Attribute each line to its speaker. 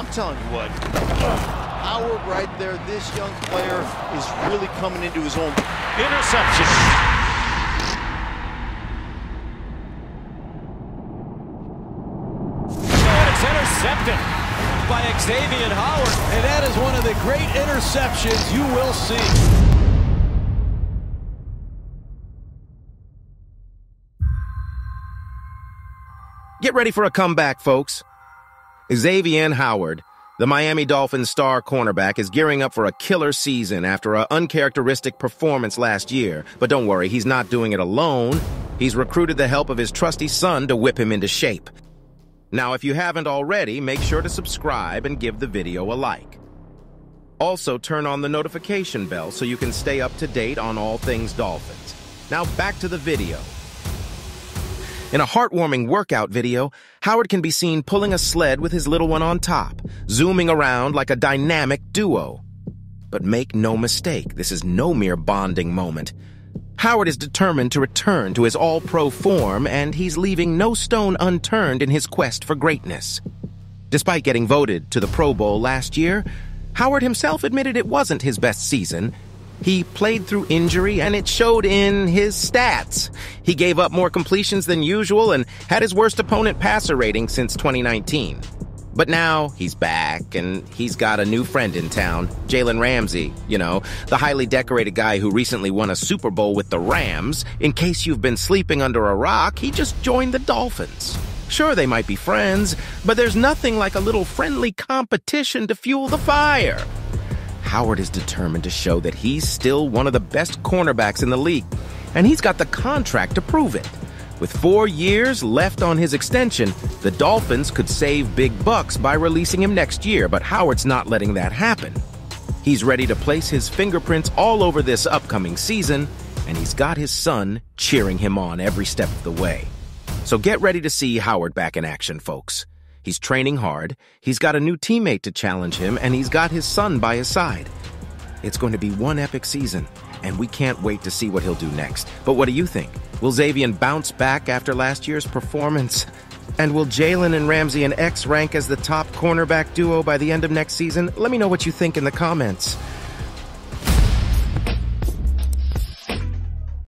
Speaker 1: I'm telling you what, Howard right there, this young player is really coming into his own.
Speaker 2: Interception. And it's intercepted by Xavien Howard.
Speaker 3: And that is one of the great interceptions you will see.
Speaker 4: Get ready for a comeback, folks. Xavien Howard, the Miami Dolphins star cornerback, is gearing up for a killer season after an uncharacteristic performance last year. But don't worry, he's not doing it alone. He's recruited the help of his trusty son to whip him into shape. Now, if you haven't already, make sure to subscribe and give the video a like. Also, turn on the notification bell so you can stay up to date on all things Dolphins. Now, back to the video. In a heartwarming workout video, Howard can be seen pulling a sled with his little one on top, zooming around like a dynamic duo. But make no mistake, this is no mere bonding moment. Howard is determined to return to his all-pro form, and he's leaving no stone unturned in his quest for greatness. Despite getting voted to the Pro Bowl last year, Howard himself admitted it wasn't his best season. He played through injury, and it showed in his stats. He gave up more completions than usual and had his worst opponent passer rating since 2019. But now he's back and he's got a new friend in town, Jalen Ramsey, you know, the highly decorated guy who recently won a Super Bowl with the Rams. In case you've been sleeping under a rock, he just joined the Dolphins. Sure, they might be friends, but there's nothing like a little friendly competition to fuel the fire. Howard is determined to show that he's still one of the best cornerbacks in the league, and he's got the contract to prove it. With four years left on his extension, the Dolphins could save big bucks by releasing him next year, but Howard's not letting that happen. He's ready to place his fingerprints all over this upcoming season, and he's got his son cheering him on every step of the way. So get ready to see Howard back in action, folks. He's training hard, he's got a new teammate to challenge him, and he's got his son by his side. It's going to be one epic season, and we can't wait to see what he'll do next. But what do you think? Will Xavien bounce back after last year's performance? And will Jalen and Ramsey and X rank as the top cornerback duo by the end of next season? Let me know what you think in the comments.